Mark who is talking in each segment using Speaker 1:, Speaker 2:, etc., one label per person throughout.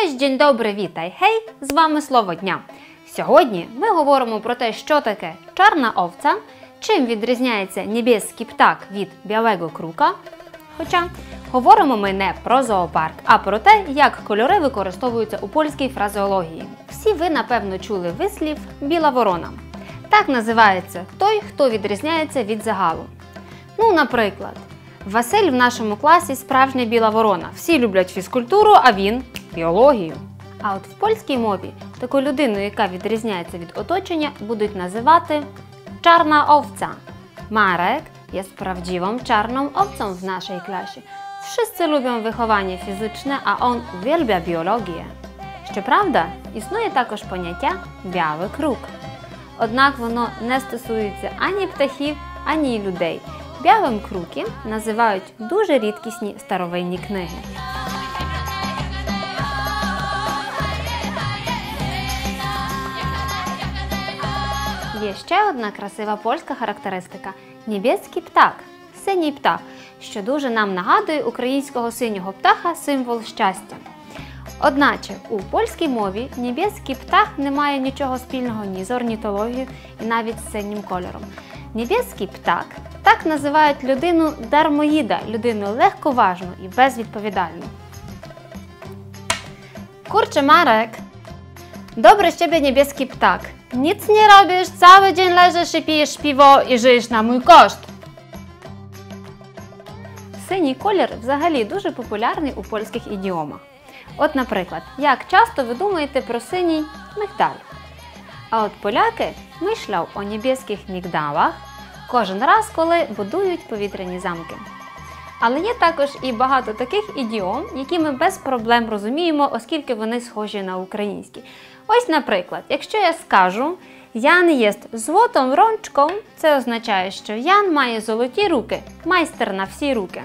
Speaker 1: Cześć, dzień добрий, вітай! Хей! З вами слово дня. Сьогодні ми говоримо про те, що таке чорна овця, чим відрізняється небеський птак від білого крука. Хоча говоримо ми не про зоопарк, а про те, як кольори використовуються у польській фразеології. Всі ви, напевно, чули вислів біла ворона. Так називається той, хто відрізняється від загалу. Ну, наприклад, Василь в нашому класі справжня біла ворона. Всі люблять фізкультуру, а він біологію. А от в польській мові таку людину, яка відрізняється від оточення, будуть називати czarna овця. Marek jest prawdziwą czarną owcą w naszej klasie. Wszyscy lubią wychowanie fizyczne, a on uwielbia biologię. Щоправда, існує також поняття білий круг. Однак воно не стосується ані птахів, ані людей. Білим круком називають дуже рідкісні старовинні книги. Є ще одна красива польська характеристика небеський птак, синій птах, що дуже нам нагадує українського синього птаха символ щастя. Одначе у польській мові небеський птах не має нічого спільного ні з орнітологією і навіть з синім кольором. Небеський птак так називають людину дармоїда, людину легковажну і безвідповідальну. Kurczę, Marek, dobry z ciebie niebieski ptak. Nic nie robisz, cały dzień leżysz i pijesz piwo і żyjesz на mój кошт. Синій колір взагалі дуже популярний у польських ідіомах. От, наприклад, як часто ви думаєте про синій мигдаль? А от поляки мишлять о небеських мігдалах кожен раз, коли будують повітряні замки. Але є також і багато таких ідіом, які ми без проблем розуміємо, оскільки вони схожі на українські. Ось, наприклад, якщо я скажу Ян єст злотом рончком, це означає, що Ян має золоті руки, майстер на всі руки.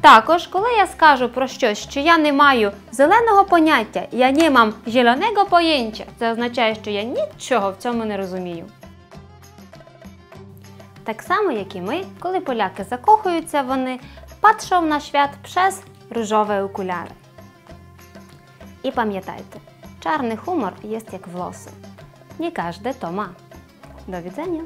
Speaker 1: Також, коли я скажу про щось, що я не маю зеленого поняття, я не мам зеленого поєнча, це означає, що я нічого в цьому не розумію. Так само, як і ми, коли поляки закохуються, вони patrzą на świat przez różowe okulary. I pamiętajcie, czarny humor jest jak włosy. Nie każdy to ma. Do widzenia.